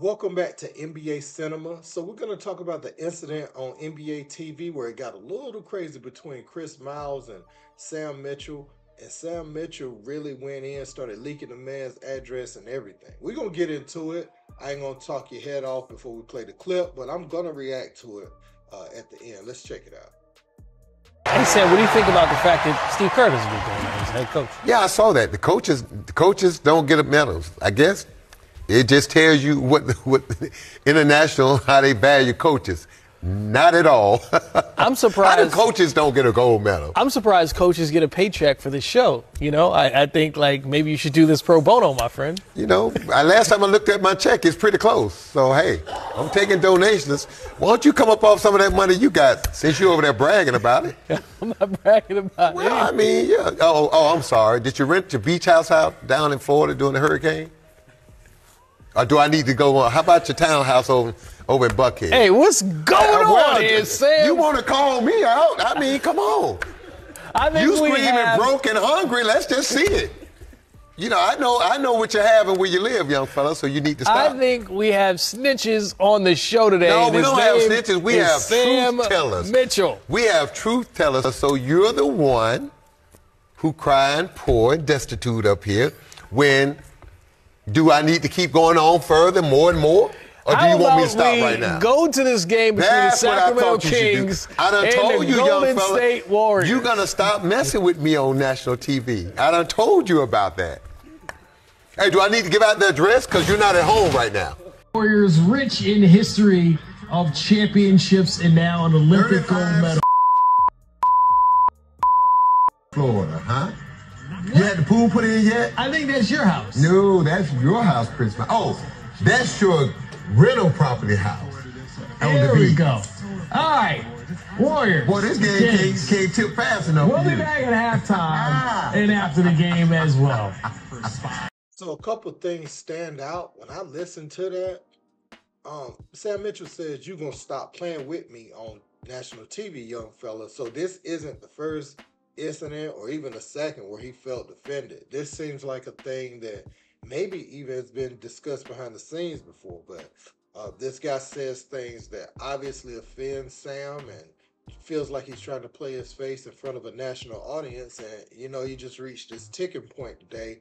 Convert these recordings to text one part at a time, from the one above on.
Welcome back to NBA Cinema. So we're going to talk about the incident on NBA TV where it got a little crazy between Chris Miles and Sam Mitchell. And Sam Mitchell really went in, started leaking the man's address and everything. We're going to get into it. I ain't going to talk your head off before we play the clip, but I'm going to react to it uh, at the end. Let's check it out. Hey Sam, what do you think about the fact that Steve Kerr doesn't get going as head coach? Yeah, I saw that. The coaches, the coaches don't get a medals. I guess it just tells you what what international how they value coaches. Not at all. I'm surprised. How do coaches don't get a gold medal? I'm surprised coaches get a paycheck for this show. You know, I, I think like maybe you should do this pro bono, my friend. You know, last time I looked at my check, it's pretty close. So hey, I'm taking donations. Why don't you come up off some of that money you got since you're over there bragging about it? I'm not bragging about well, it. I mean, yeah. Oh, oh, I'm sorry. Did you rent your beach house out down in Florida during the hurricane? Or do I need to go on? How about your townhouse over over in Buckhead? Hey, what's going uh, on here, Sam? You want to call me out? I mean, come on. I think you screaming have... broke and hungry. Let's just see it. You know, I know, I know what you have and where you live, young fella. So you need to stop. I think we have snitches on the show today. No, we don't have snitches. We have Sam truth tellers. Mitchell. We have truth tellers. So you're the one who crying poor and destitute up here when do I need to keep going on further, more and more? Or do you want me to stop right now? Go to this game between That's the Sacramento Kings I done and told the you, Golden young fella, State Warriors. You're gonna stop messing with me on national TV. I done told you about that. Hey, do I need to give out the address? Because you're not at home right now. Warriors rich in history of championships and now an Olympic gold medal. Florida, huh? You had the pool put in yet? I think that's your house. No, that's your house, Chris. Oh, that's your rental property house. There we go. All right. Warriors. Boy, this game can't, can't tip fast enough. We'll be back at halftime ah. and after the game as well. So a couple things stand out when I listen to that. Um, Sam Mitchell says you're gonna stop playing with me on national TV, young fella. So this isn't the first incident or even a second where he felt offended. This seems like a thing that maybe even has been discussed behind the scenes before, but uh, this guy says things that obviously offend Sam and feels like he's trying to play his face in front of a national audience. And, you know, he just reached this ticking point today.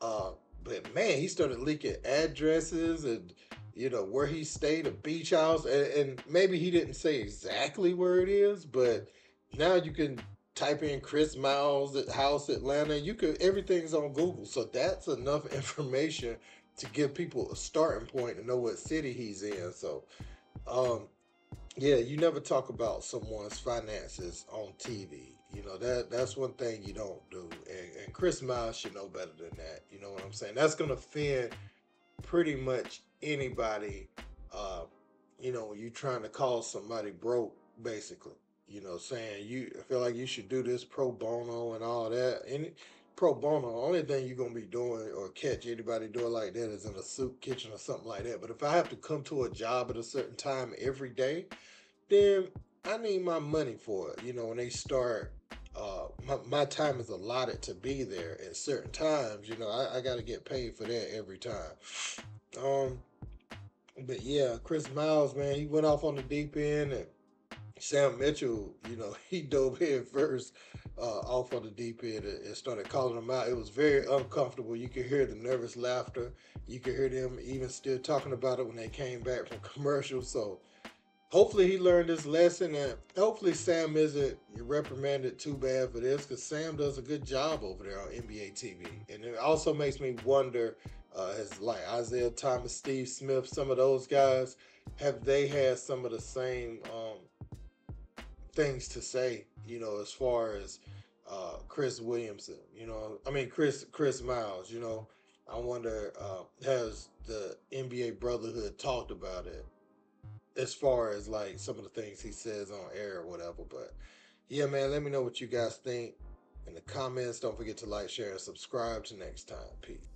Uh, but man, he started leaking addresses and, you know, where he stayed, a beach house. And, and maybe he didn't say exactly where it is, but now you can type in Chris Miles at House Atlanta. You could everything's on Google, so that's enough information to give people a starting point to know what city he's in. So, um, yeah, you never talk about someone's finances on TV. You know that that's one thing you don't do, and, and Chris Miles should know better than that. You know what I'm saying? That's gonna offend pretty much anybody. Uh, you know, you're trying to call somebody broke, basically you know, saying you feel like you should do this pro bono and all that. And pro bono, only thing you're gonna be doing or catch anybody doing like that is in a soup kitchen or something like that. But if I have to come to a job at a certain time every day, then I need my money for it. You know, when they start uh, my, my time is allotted to be there at certain times. You know, I, I got to get paid for that every time. Um, but yeah, Chris Miles, man, he went off on the deep end and Sam Mitchell, you know, he dove head first uh, off on the deep end and started calling them out. It was very uncomfortable. You could hear the nervous laughter. You could hear them even still talking about it when they came back from commercial. So hopefully he learned his lesson and hopefully Sam isn't reprimanded too bad for this because Sam does a good job over there on NBA TV. And it also makes me wonder, uh, as like Isiah Thomas, Steve Smith, some of those guys, have they had some of the same um, things to say, you know, as far as uh, Chris Williamson, you know, I mean Chris Chris Miles, you know, I wonder uh, has the NBA Brotherhood talked about it as far as like some of the things he says on air or whatever. But yeah, man, let me know what you guys think in the comments. Don't forget to like, share, and subscribe. To next time, peace.